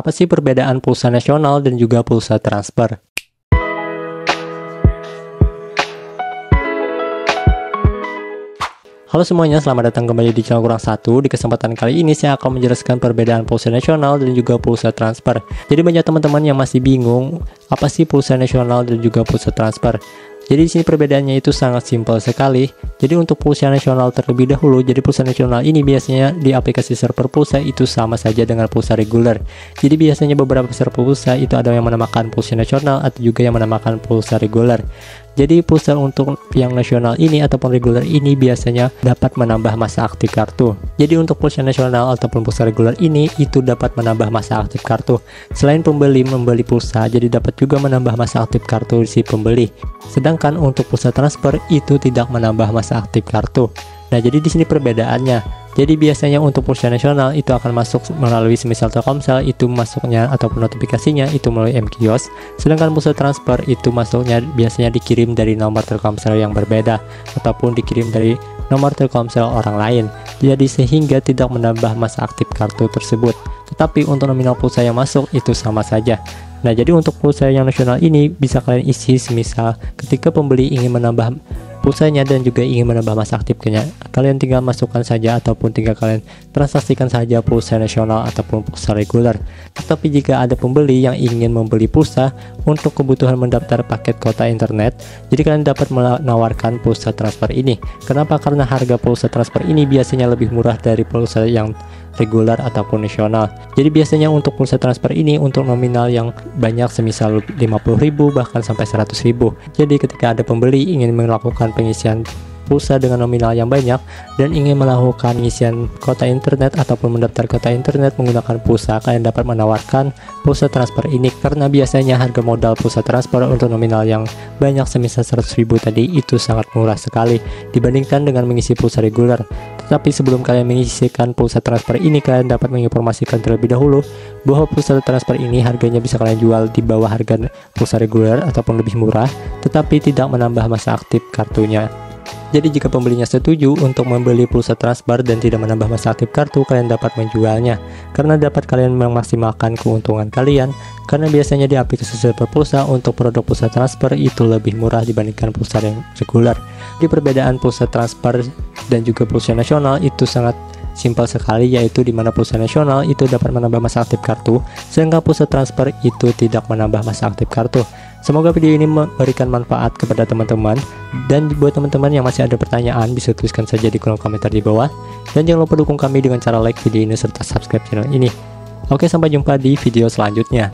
Apa sih perbedaan pulsa nasional dan juga pulsa transfer? Halo semuanya, selamat datang kembali di channel kurang satu. Di kesempatan kali ini saya akan menjelaskan perbedaan pulsa nasional dan juga pulsa transfer. Jadi banyak teman-teman yang masih bingung apa sih pulsa nasional dan juga pulsa transfer. Jadi di sini perbedaannya itu sangat simpel sekali. Jadi untuk pulsa nasional terlebih dahulu, jadi pulsa nasional ini biasanya di aplikasi server pulsa itu sama saja dengan pulsa reguler. Jadi biasanya beberapa server pulsa itu ada yang menamakan pulsa nasional atau juga yang menamakan pulsa reguler. Jadi pulsa untuk yang nasional ini ataupun reguler ini biasanya dapat menambah masa aktif kartu. Jadi untuk pulsa nasional ataupun pulsa reguler ini itu dapat menambah masa aktif kartu. Selain pembeli membeli pulsa, jadi dapat juga menambah masa aktif kartu si pembeli. Sedangkan untuk pulsa transfer itu tidak menambah masa aktif kartu. Nah, jadi di sini perbedaannya. Jadi biasanya untuk pulsa nasional itu akan masuk melalui semisal Telkomsel itu masuknya ataupun notifikasinya itu melalui MKios. Sedangkan pulsa transfer itu masuknya biasanya dikirim dari nomor Telkomsel yang berbeda ataupun dikirim dari nomor Telkomsel orang lain. Jadi sehingga tidak menambah masa aktif kartu tersebut. Tetapi untuk nominal pulsa yang masuk itu sama saja. Nah, jadi untuk pulsa yang nasional ini bisa kalian isi semisal ketika pembeli ingin menambah pulsanya dan juga ingin menambah masa aktifnya. Kalian tinggal masukkan saja ataupun tinggal kalian transaksikan saja pulsa nasional ataupun pulsa reguler. Tetapi jika ada pembeli yang ingin membeli pulsa untuk kebutuhan mendaftar paket kota internet jadi kalian dapat menawarkan pulsa transfer ini. Kenapa? Karena harga pulsa transfer ini biasanya lebih murah dari pulsa yang reguler ataupun nasional. Jadi biasanya untuk pulsa transfer ini untuk nominal yang banyak semisal 50.000 bahkan sampai 100.000. Jadi ketika ada pembeli ingin melakukan pengisian pulsa dengan nominal yang banyak dan ingin melakukan pengisian kota internet ataupun mendaftar kota internet menggunakan pulsa, kalian dapat menawarkan pulsa transfer ini karena biasanya harga modal pulsa transfer untuk nominal yang banyak semisal 100.000 tadi itu sangat murah sekali dibandingkan dengan mengisi pulsa reguler. Tetapi sebelum kalian mengisikan pulsa transfer ini, kalian dapat menginformasikan terlebih dahulu bahwa pulsa transfer ini harganya bisa kalian jual di bawah harga pulsa reguler ataupun lebih murah, tetapi tidak menambah masa aktif kartunya. Jadi jika pembelinya setuju untuk membeli pulsa transfer dan tidak menambah masa aktif kartu, kalian dapat menjualnya. Karena dapat kalian memaksimalkan keuntungan kalian, karena biasanya di aplikasi server pulsa untuk produk pulsa transfer itu lebih murah dibandingkan pulsa yang reguler. Di perbedaan pulsa transfer dan juga pulsa nasional itu sangat simpel sekali yaitu di mana pulsa nasional itu dapat menambah masa aktif kartu sehingga pulsa transfer itu tidak menambah masa aktif kartu Semoga video ini memberikan manfaat kepada teman-teman dan buat teman-teman yang masih ada pertanyaan bisa tuliskan saja di kolom komentar di bawah dan jangan lupa dukung kami dengan cara like video ini serta subscribe channel ini. Oke sampai jumpa di video selanjutnya.